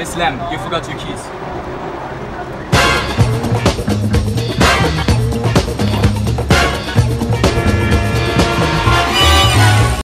Islam, you forgot your keys.